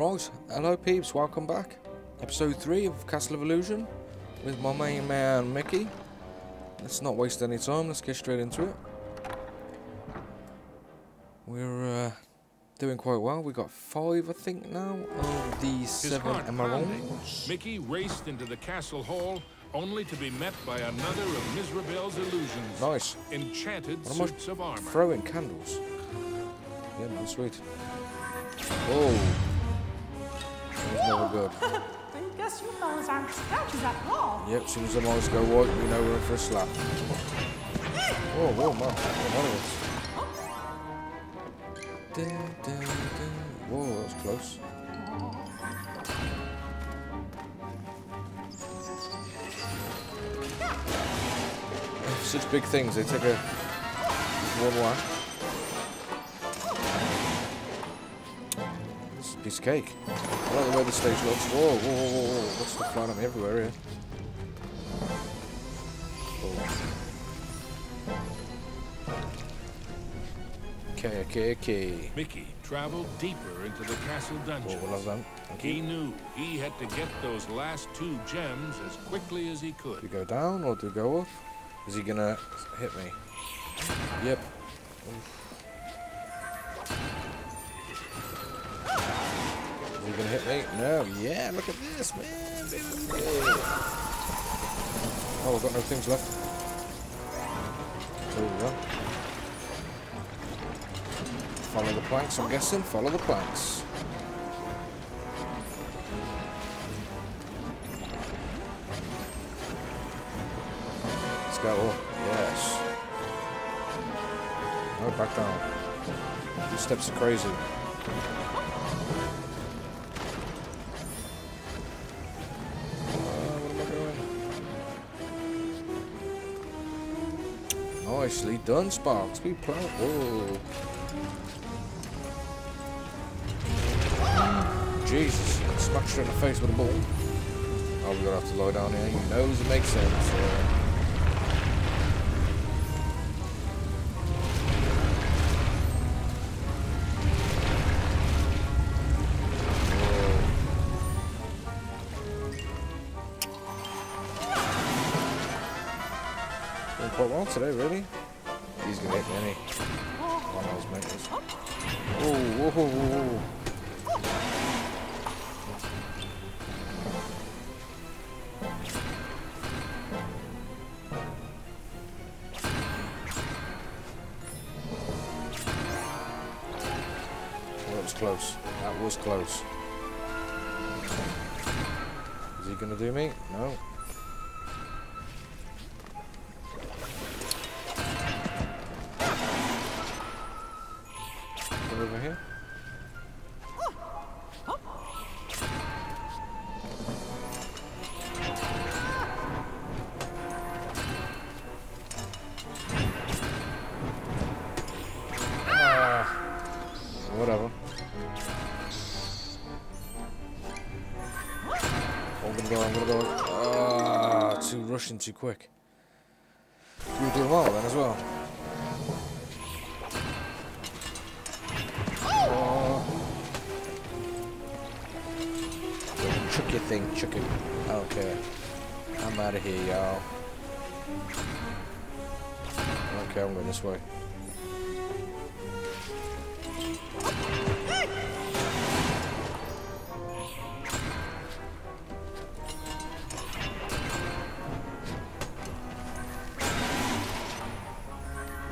Right, hello peeps, welcome back. Episode 3 of Castle of Illusion with my main man Mickey. Let's not waste any time, let's get straight into it. We're uh, doing quite well, we got 5 I think now of the His 7 heart emeralds. Mickey raced into the castle hall, only to be met by another of Mizrabel's illusions. Nice. Enchanted What am I suits of armor. Throwing candles. Yeah man, sweet. Oh. Was never good. I guess you fellas aren't scouts after all. Yep, as soon as the eyes go white, we know we're in for a slap. Whoa, whoa, man. One of us. Dun, dun, dun. Whoa, that was close. Such big things, they take a one whack. Is a piece of cake. I the way the stage looks. Whoa, whoa, whoa, whoa, whoa. What's the flying me everywhere here? Okay, okay, okay. Mickey traveled deeper into the castle Oh, dungeons. well done. Thank He you. knew he had to get those last two gems as quickly as he Do we could. go down or do we go up? Is he gonna hit me? Yep. Oof. Gonna hit me? No. Yeah, look at this, man. Oh, we've got no things left. There we go. Follow the planks, I'm guessing. Follow the planks. Let's go. Yes. No, back down. These steps are crazy. Nicely done, Sparks. We plow. Whoa. Jesus. Smacked her in the face with a ball. Oh, we're gonna have to lie down here. You knows it makes sense. Yeah. Today, really. He's gonna hit me. One of those meters. Oh, whoa, whoa, whoa, whoa. That was close. That was close. Is he gonna do me? No. Too quick. You were doing well then as well. Chuck your thing, chuck it. Care. I'm out of here, y'all. Okay, I'm going this way.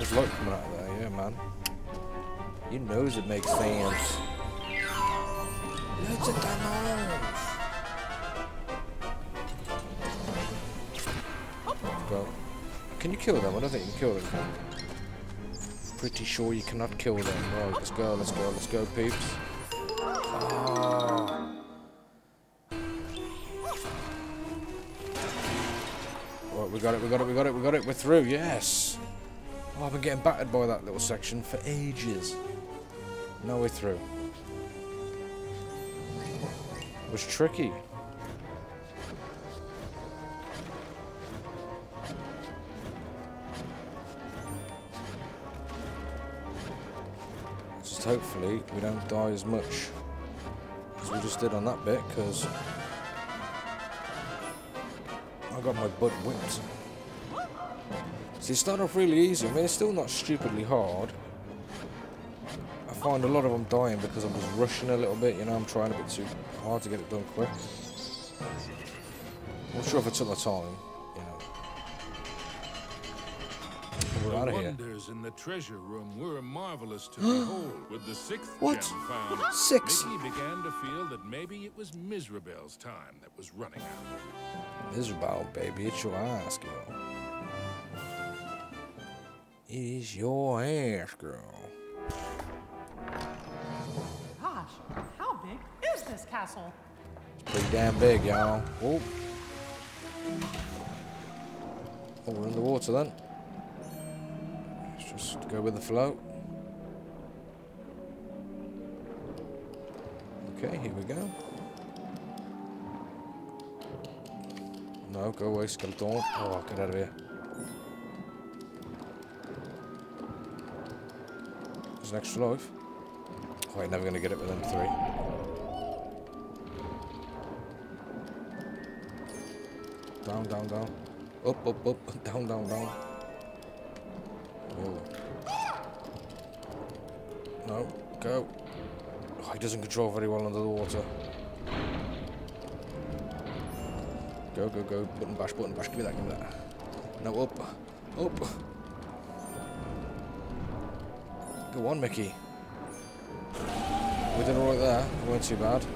There's light coming out of there, yeah, man. You knows it makes sense. Loads of diamonds. Well, can you kill them? I don't think you can kill them. Pretty sure you cannot kill them. Right, let's go, let's go, let's go, peeps. Ah. Right, we got it, we got it, we got it, we got it. We're through, yes. I've been getting battered by that little section for ages. No we're through. It was tricky. Just hopefully we don't die as much as we just did on that bit, because I got my butt whipped. See, it started off really easy. I mean, it's still not stupidly hard. I find a lot of them dying because I was rushing a little bit, you know, I'm trying a bit too hard to get it done quick. I'm sure if I took my time, you know. We're The out of here. wonders in the treasure room were marvelous to behold. With the sixth What? gem found, Six? Mickey began to feel that maybe it was Mizrabel's time that was running out. Miserable, baby. It's your ass, girl. It is your ass, girl. Gosh, how big is this castle? It's pretty damn big, y'all. Oh. Oh, we're in the water then. Let's just go with the flow. Okay, here we go. No, go away, skeleton. Oh, get out of here. There's an extra life. Oh, I'm never going to get it with them three. Down, down, down. Up, up, up. Down, down, down. Oh. No, go. Oh, he doesn't control very well under the water. Go, go, go. Button bash, button bash. Give me that, give me that. No, up. Up. Go on, Mickey. We did alright there. We weren't too bad.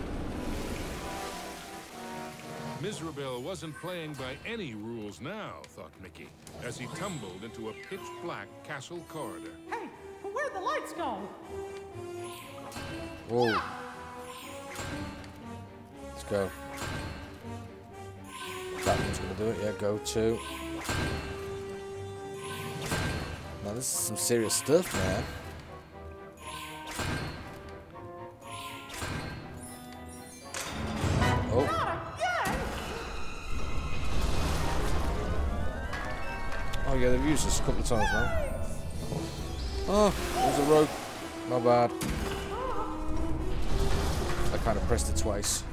Mizrabel wasn't playing by any rules now, thought Mickey, as he tumbled into a pitch-black castle corridor. Hey, where'd the lights go? Whoa. Ah! Let's go. That one's gonna do it, yeah, go to. Now this is some serious stuff, man. Used this a couple of times now. Oh, there's a rope. Not bad. I kind of pressed it twice.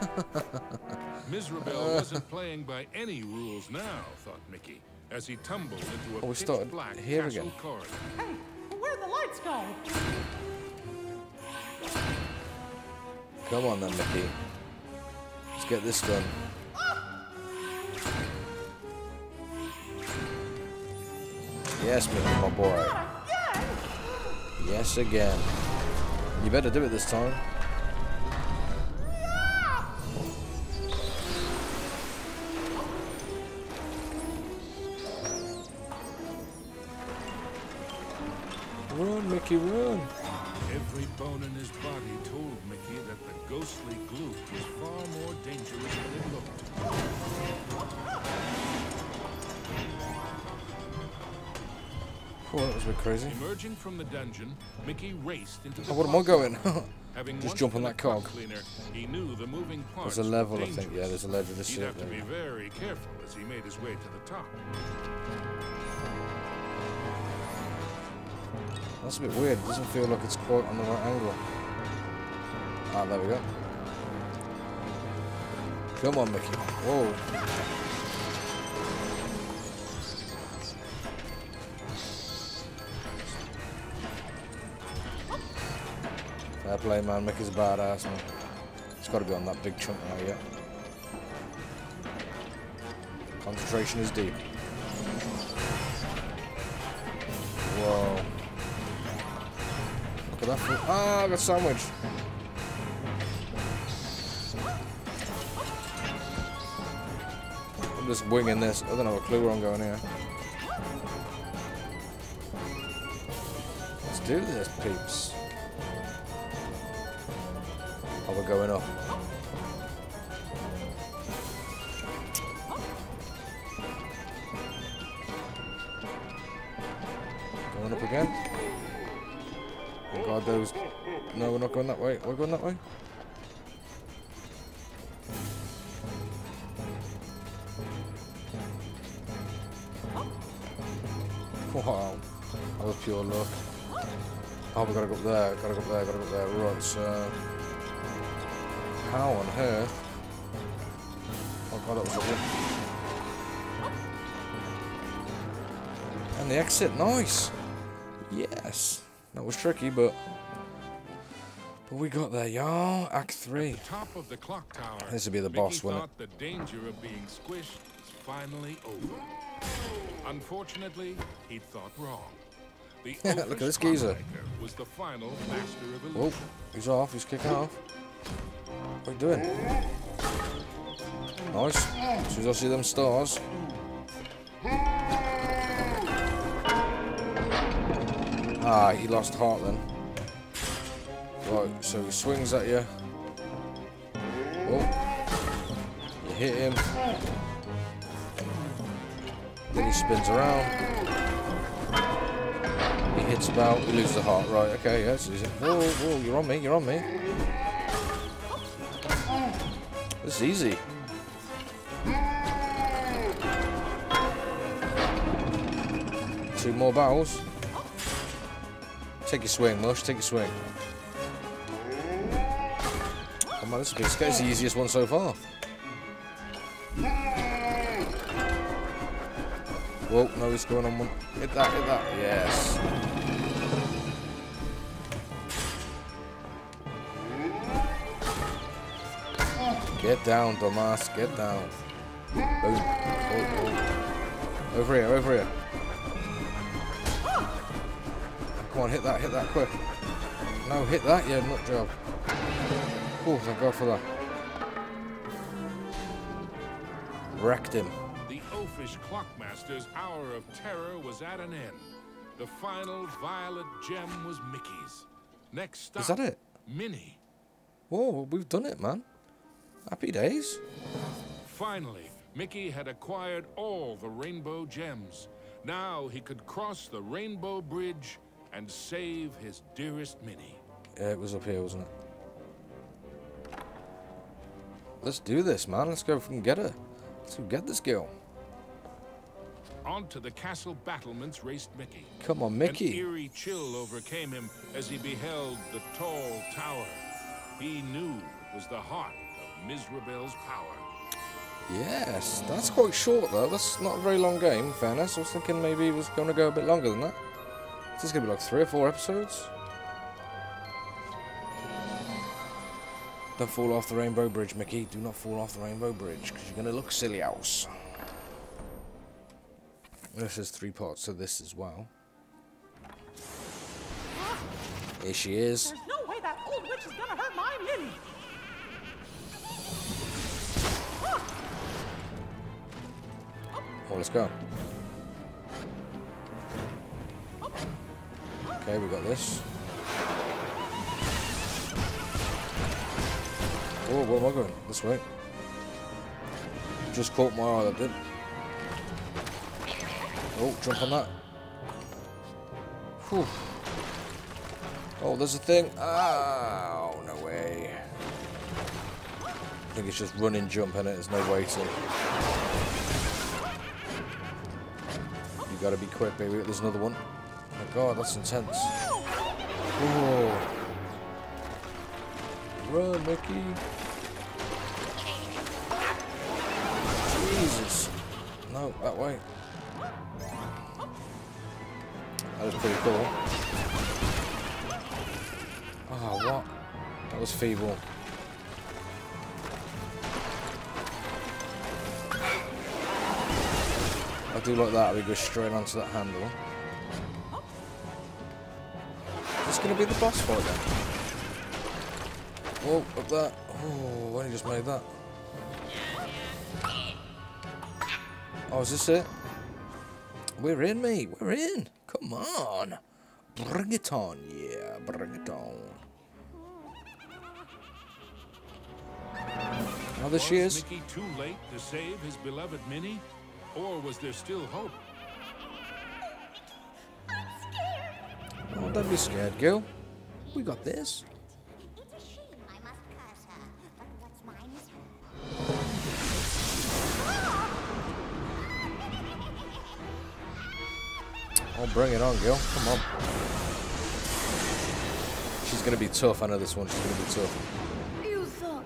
Mizrabel wasn't playing by any rules now, thought Mickey, as he tumbled into Oh, a we started pitch-black here castle again. corridor. Hey, where'd the lights go? Come on then, Mickey. Let's get this done. Yes, Mickey, my boy. Yes, again. You better do it this time. Run, Mickey, run. Every bone in his body told Mickey that the ghostly gloop was far more dangerous than it looked. Oh, that was a bit crazy. Emerging from the dungeon, Mickey raced into the Oh, what am I going? Having Just jump on that cog. Cleaner, he knew the moving parts There's a level, I think. Yeah, there's a ledge of the He'd have to there. be very careful as he made his way to the top. That's a bit weird. It doesn't feel like it's quite on the right angle. Ah, there we go. Come on, Mickey. Whoa. Fair play, man. Mickey's a badass, man. It's got to be on that big chunk now, yeah. Concentration is deep. Whoa. Look at that. Ah, I got sandwiched. I'm just winging this. I don't have a clue where I'm going here. Let's do this, peeps. Oh, we're going up. Going up again. Oh god, those. No, we're not going that way. We're going that way. Wow. That was pure luck. Oh, we gotta go up there, gotta go up there, gotta go up there. Right, so... How on earth? Oh god, that was a lovely. And the exit, nice! Yes! That was tricky, but... But we got there, y'all. Act 3. Top of the clock tower. This would be the Mickey boss, wouldn't thought the danger of being squished was finally over. Unfortunately, he thought wrong. The Look at this geezer. Was the final master of oh, Whoa, he's off, he's kicking off. What are you doing? Nice. As soon as I see them stars. Ah, he lost heart then. Right, so he swings at you. Oh. You hit him. Then he spins around. He hits about, he loses the heart. Right, okay, yeah, yes. Yeah, whoa, whoa, you're on me, you're on me. Is easy. Two more battles. Take your swing, Mush, take your swing. Oh, Come on, this is this is the easiest one so far. Whoa, no, he's going on one. Hit that, hit that. Yes. Get down, Domas, get down. Oh. Over here, over here. Come on, hit that, hit that quick. No, hit that, yeah, nut job. Oh, thank God for that. Wrecked him. The Oafish Clockmaster's hour of terror was at an end. The final violet gem was Mickey's. Next stop, Is that it? Minnie. Whoa, we've done it, man. Happy days. Finally, Mickey had acquired all the rainbow gems. Now he could cross the Rainbow Bridge and save his dearest Minnie. Yeah, it was up here, wasn't it? Let's do this, man. Let's go and get her. Let's go get this girl. Onto the castle battlements raced Mickey. Come on, Mickey. An eerie chill overcame him as he beheld the tall tower. He knew it was the heart of Mizrabel's power. Yes, that's quite short though. That's not a very long game, in fairness. I was thinking maybe it was going to go a bit longer than that. This is going to be like three or four episodes. Don't fall off the rainbow bridge, Mickey. Do not fall off the rainbow bridge, because you're going to look silly house. This is three parts to this as well. Here she is. There's no way that old witch is gonna hurt my Minnie. Oh, let's go. Okay, we got this. Oh, where am I going? This way. Just caught my eye, that did. Oh, jump on that. Whew. Oh, there's a thing. Oh, no way. I think it's just running jump in it. There's no waiting. You gotta be quick, baby. There's another one. Oh my god, that's intense. Oh. Run, Mickey. Jesus. No, that way. That was pretty cool. Oh, what? That was feeble. I do like that, we go straight onto that handle. Is this going to be the boss fight then? Oh, up that. Oh, when he just made that. Oh, is this it? We're in, mate. We're in. Come on. Bring it on, yeah. Bring it on. Oh, there she is. Mickey too late to save his beloved Minnie? Or was there still hope? Oh, don't be scared, girl. We got this. Oh, bring it on, girl. Come on. She's gonna be tough. I know this one. She's gonna be tough.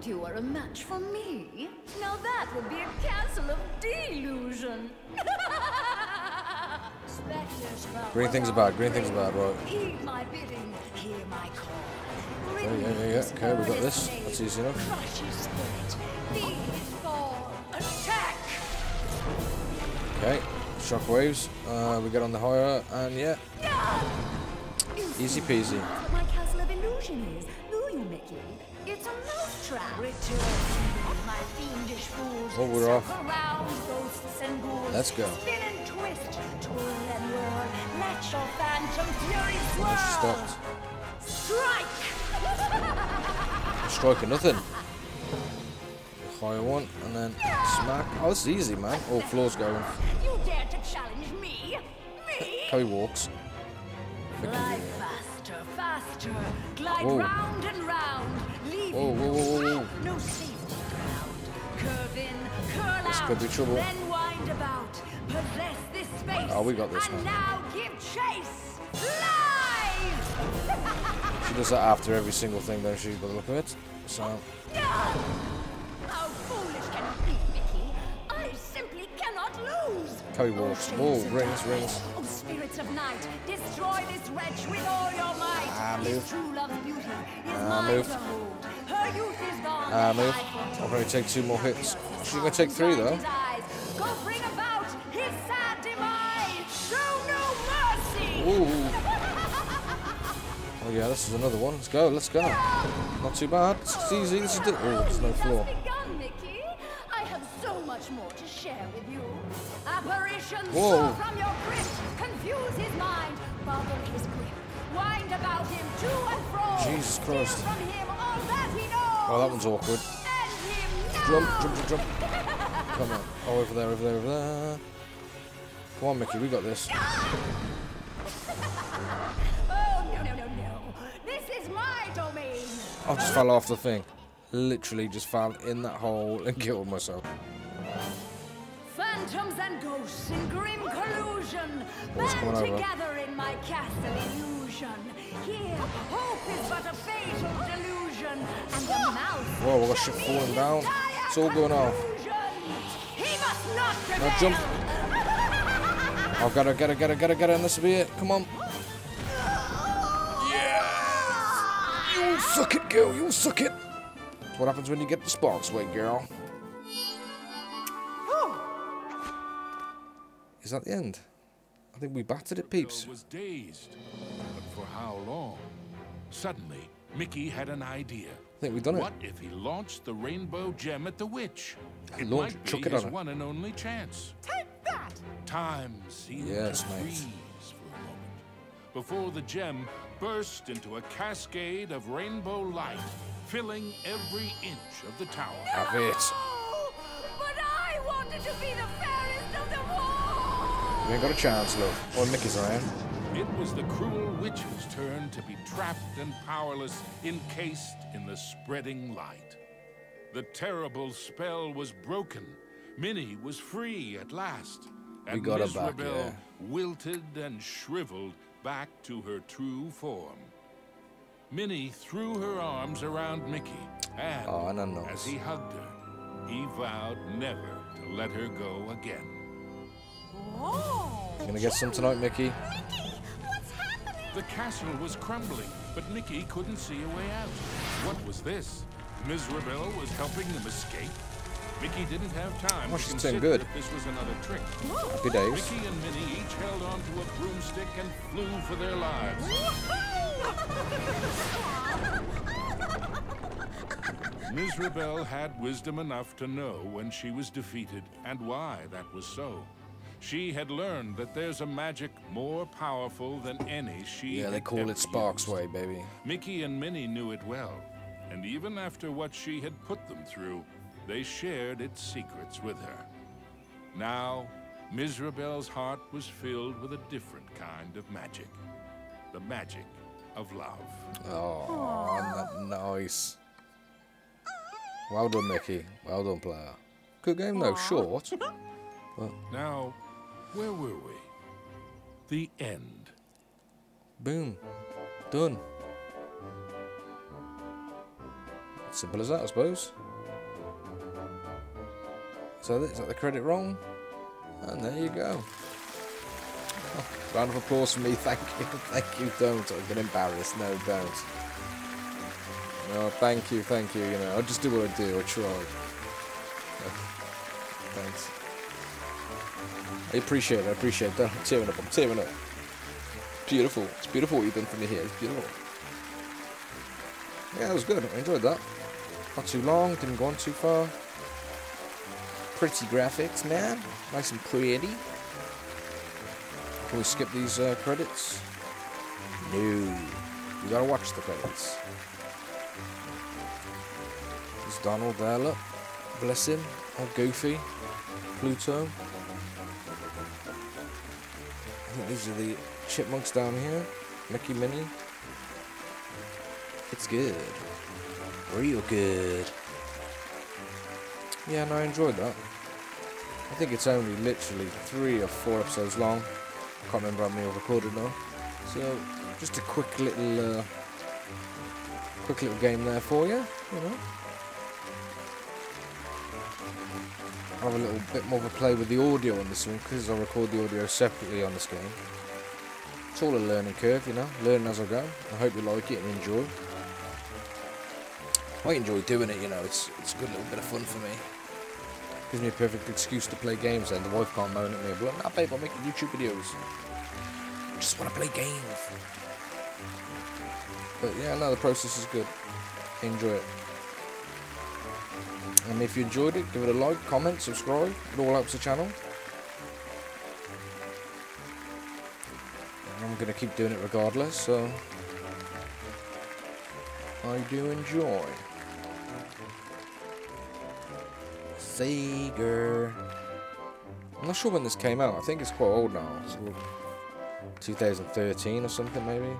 You thought you were a match for me? Now that would be a castle of delusion. Green things above about, green things bring. about, right. Heed my bidding, hear my call. Yeah, yeah, yeah, yeah. Okay, we got this. That's easy enough. Crush his spirit. Be his fall. Attack! Okay, shockwaves. Uh, we get on the higher, and yeah, easy peasy. My castle of illusion is, do you, Mickey? It's a mousetrap. Return to me, my fiendish fools. Oh, we're off. Circle round, ghosts and ghouls. Let's go. Spin and twist, twirl and whirl. Let your phantom fury Oh, swirl. Strike! Striking nothing. The higher one, and then smack. Oh, this is easy, man. Oh, floor's going. You dare to challenge me? Me? How he walks. Glide faster. Glide Whoa. round and round. Leaving Whoa, whoa, no whoa, whoa, stop, no safety ground. Curve in, curl This out. could be trouble. Then wind about. Possess this space. Oh, we got this And one. now give chase. Live! She does that after every single thing, don't she, by the look of it? So, How lose. How he walks. Oh, Whoa, rings, rings. Oh, spirits of night, destroy this wretch with all your might. Ah, His move. true love's beauty is Ah, move. Her youth is gone. Ah, move. I'll probably take two more hits. She's gonna take three, though. His. Go bring about his sad demise. Show no mercy. Ooh. Oh yeah, this is another one. Let's go, let's go. Not too bad. It's easy. This is Oh, there's no floor. Whoa. from your grip, confuse his mind, boggle his grip, wind about him to and fro. Jesus steal Christ. from him all that he knows. Oh, that one's awkward. End him now. Jump, jump, jump, jump. Come on. Oh, over there, over there, over there. Come on, Mickey, we got this. Oh no no no no! This is my domain. I just fell off the thing. Literally just fell in that hole and killed myself. And ghosts in grim collusion band together in my castle illusion. Here, hope is but a fatal delusion, and the mouse. Whoa, we got shit falling down. It's all going off. conclusion. He must not. Now jump. Oh, get her, get her, get her, get her, get her, and this will be it. Come on. Yeah! You suck it, girl, you suck it. That's what happens when you get the sparks away, girl. Is that the end? I think we battered it, peeps. Was dazed. But for how long? Suddenly, Mickey had an idea. I think we've done it. What if he launched the rainbow gem at the witch? It Launch- might chuck be it his on her. one and only chance. Take that! Time seemed Yes, to mate. freeze for a moment before the gem burst into a cascade of rainbow light, filling every inch of the tower. Have it. We ain't got a chance, love. Or Mickey's around. It was the cruel witch's turn to be trapped and powerless, encased in the spreading light. The terrible spell was broken. Minnie was free at last. And got her Miss back, Rebel yeah. wilted and shriveled back to her true form. Minnie threw her arms around Mickey, and Oh, and a nose. as he hugged her, he vowed never to let her go again. Oh! Gonna get some tonight, Mickey. Mickey, what's happening? The castle was crumbling, but Mickey couldn't see a way out. What was this? Mizrabel was helping them escape? Mickey didn't have time Oh, to she's consider good. if this was another trick. Happy days. Mickey and Minnie each held onto a broomstick and flew for their lives. Mizrabel had wisdom enough to know when she was defeated and why that was so. She had learned that there's a magic more powerful than any she Yeah, they call it Sparks. Way, baby. Mickey and Minnie knew it well, and even after what she had put them through, they shared its secrets with her. Now, Mizrabel's heart was filled with a different kind of magic. The magic of love. Oh, n- nice. Well done, Mickey. Well done, player. Good game, though. Short. Now, where were we? The end. Boom. Done. Simple as that, I suppose. So is that the credit wrong? And there you go. Oh, round of applause for me, thank you, thank you, don't, I'm getting embarrassed, no, don't. No, thank you, thank you, you know, I'll just do what I do, I try. Thanks. I appreciate it, I appreciate it, I'm tearing up, I'm tearing up. Beautiful, it's beautiful what you've done for me here, it's beautiful. Yeah, that was good, I enjoyed that. Not too long, didn't go on too far. Pretty graphics, man. Nice and pretty. Can we skip these uh, credits? No. You gotta watch the credits. There's Donald there, look. Bless him. All goofy. Pluto. These are the chipmunks down here. Mickey Minnie. It's good. Real good. Yeah, no, I enjoyed that. I think it's only literally three or four episodes long. I can't remember how many I've recorded now. So, just a quick little, uh, quick little game there for you. You know. Have a little bit more of a play with the audio on this one because I record the audio separately on this game. It's all a learning curve, you know. Learning as I go. I hope you like it and enjoy. I enjoy doing it, you know. It's it's a good little bit of fun for me. Gives me a perfect excuse to play games and the wife can't moan at me. But nah, babe, I'm making YouTube videos. I just want to play games. But yeah, no, the process is good. Enjoy it. And if you enjoyed it, give it a like, comment, subscribe. It all helps the channel. And I'm going to keep doing it regardless, so... I do enjoy. Sega. I'm not sure when this came out. I think it's quite old now. It's 2013 or something, maybe.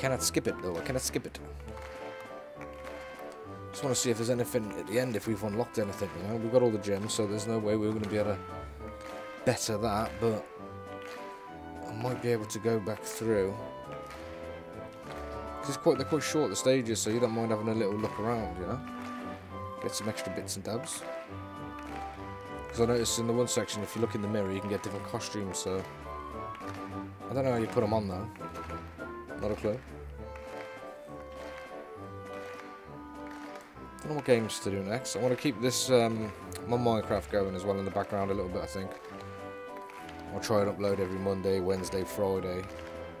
Cannot skip it though. I cannot skip it. Just want to see if there's anything at the end. If we've unlocked anything, you know, we've got all the gems, so there's no way we're going to be able to better that. But I might be able to go back through. Because quite they're quite short the stages, so you don't mind having a little look around, you know. Get some extra bits and dabs. Because I noticed in the one section, if you look in the mirror, you can get different costumes. So I don't know how you put them on though. Not a clue. What games to do next. I want to keep this um, my Minecraft going as well in the background a little bit. I think. I'll try and upload every Monday, Wednesday, Friday,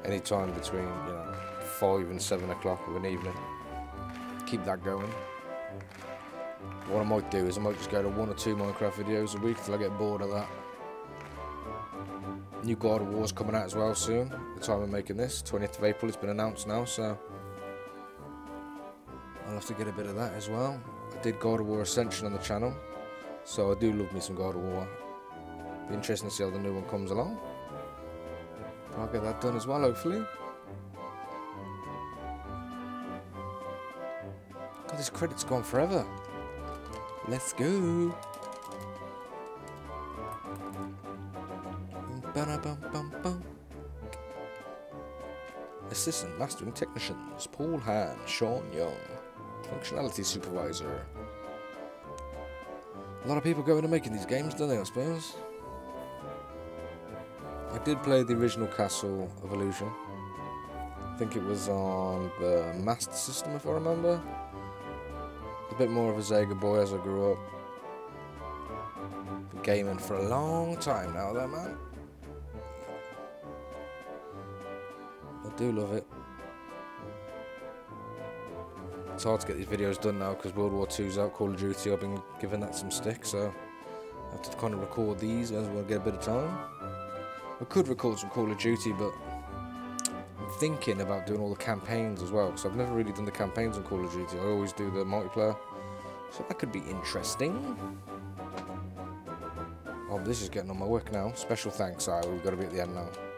any time between you know five and seven o'clock of an evening. Keep that going. What I might do is I might just go to one or two Minecraft videos a week till I get bored of that. New God of War's coming out as well soon. The time I'm making this, 20th of April, it's been announced now, so I'll have to get a bit of that as well. I did God of War Ascension on the channel, so I do love me some God of War. Be interesting to see how the new one comes along. But I'll get that done as well, hopefully. God, this credit's gone forever. Let's go. Assistant Mastering Technicians Paul Han, Sean Young, Functionality Supervisor. A lot of people go into making these games, don't they, I suppose? I did play the original Castle of Illusion. I think it was on the Master System, if I remember. A bit more of a Sega boy as I grew up. Been gaming for a long time now, though, man. I do love it. It's hard to get these videos done now because World War II's out, Call of Duty, I've been giving that some stick, so I have to kind of record these as well get a bit of time. I could record some Call of Duty, but I'm thinking about doing all the campaigns as well, because I've never really done the campaigns on Call of Duty, I always do the multiplayer, so that could be interesting. Oh, this is getting on my work now. Special thanks, I we've got to be at the end now.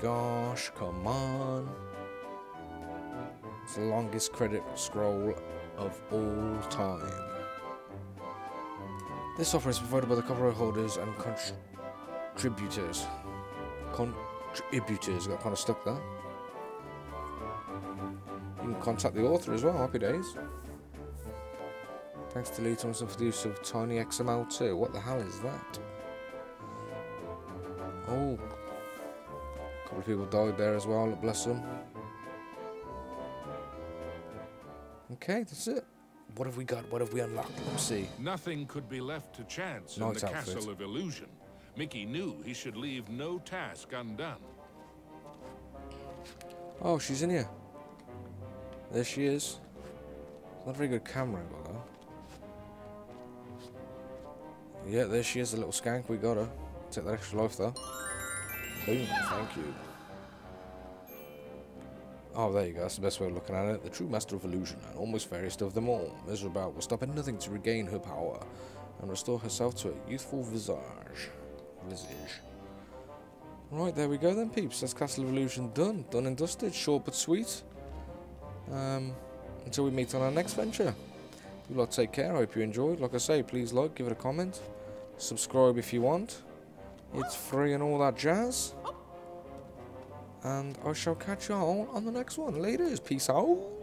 Gosh, come on. It's the longest credit scroll of all time. This software is provided by the copyright holders and contributors. Contributors. Got kind of stuck there. You can contact the author as well. Happy days. Thanks to Lee Thomason for the use of Tiny XML2. What the hell is that? Oh. Couple of people died there as well. Bless them. Okay, that's it. What have we got? What have we unlocked? Let's see. Nothing could be left to chance in the outfit. Castle of Illusion. Mickey knew he should leave no task undone. Oh, she's in here. There she is. Not a very good camera angle though. Yeah, there she is, the little skank. We got her. Take that extra life though. Boom, thank you. Oh, there you go. That's the best way of looking at it. The true master of illusion and almost fairest of them all, Miserable will stop at nothing to regain her power and restore herself to a youthful visage. Visage. Right, there we go then, peeps. That's Castle of Illusion done. Done and dusted. Short but sweet. Um, until we meet on our next venture. You lot take care. I hope you enjoyed. Like I say, please like, give it a comment. Subscribe if you want. It's free and all that jazz. And I shall catch you all on the next one. Ladies, peace out.